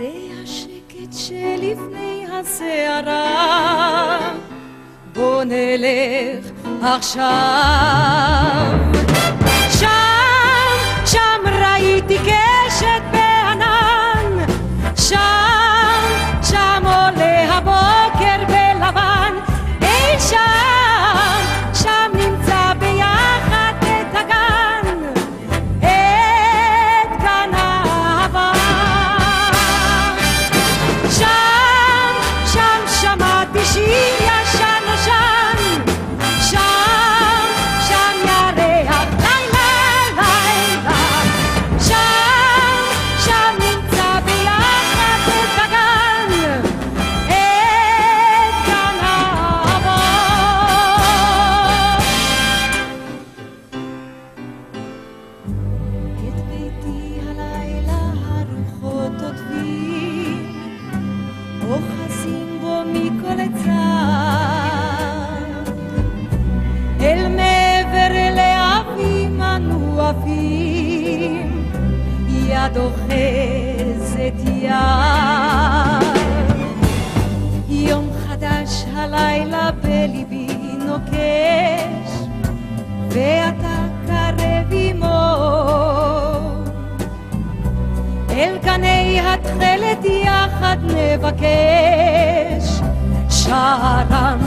זה השקט שלפני הסערה, בוא נלך עכשיו. יד אוחזת יד. יום חדש הלילה בליבי נוקש, ואתה קרב עמו. אל גני התכלת יחד נבקש, שערם